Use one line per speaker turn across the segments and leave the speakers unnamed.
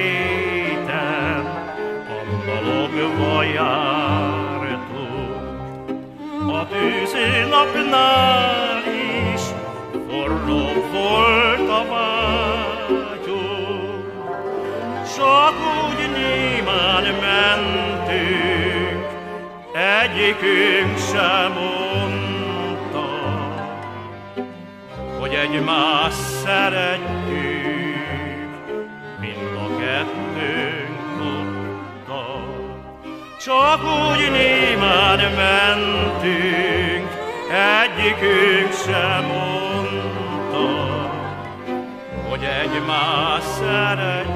Borongós réten andalogva jártunk, a tűzilapnál is forró volt a vágyunk, csak úgy nyilván mentünk, egyikünk sem mondta, hogy egymás szeretjük, kettőnk tudta. Csak úgy némán mentünk, egyikünk sem mondta, hogy egymás szeretjük,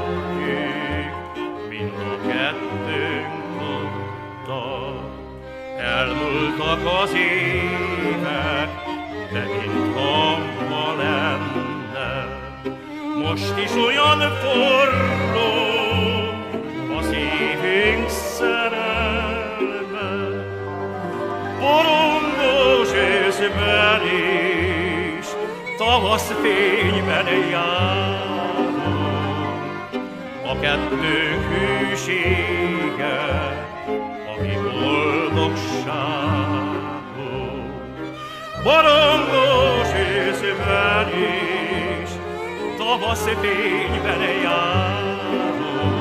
mind a kettőnk tudta. Elmúltak az évek, most is olyan forró a szívünk szerelme. Borongós őszben is, tavasz fényben járunk, a kettőnk hűsége, ami boldogságunk. Borongós őszben is, tavasz fényben járunk,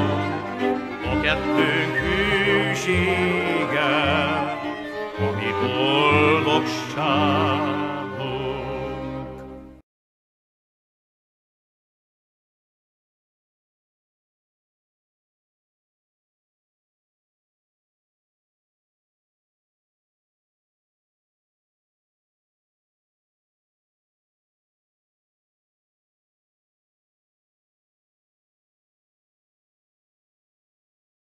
a kettőnk hűsége, ami boldogság.